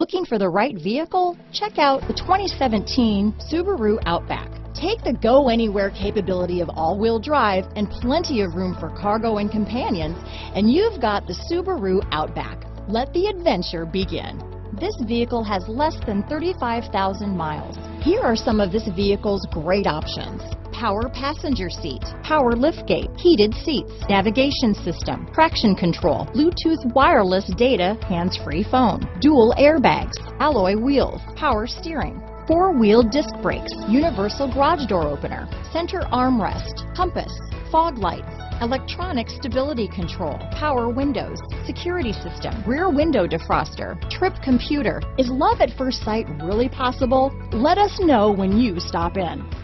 Looking for the right vehicle? Check out the 2017 Subaru Outback. Take the go-anywhere capability of all-wheel drive and plenty of room for cargo and companions, and you've got the Subaru Outback. Let the adventure begin. This vehicle has less than 35,000 miles. Here are some of this vehicle's great options. Power passenger seat, power liftgate, heated seats, navigation system, traction control, Bluetooth wireless data, hands-free phone, dual airbags, alloy wheels, power steering, four-wheel disc brakes, universal garage door opener, center armrest, compass, fog lights, electronic stability control, power windows, security system, rear window defroster, trip computer. Is love at first sight really possible? Let us know when you stop in.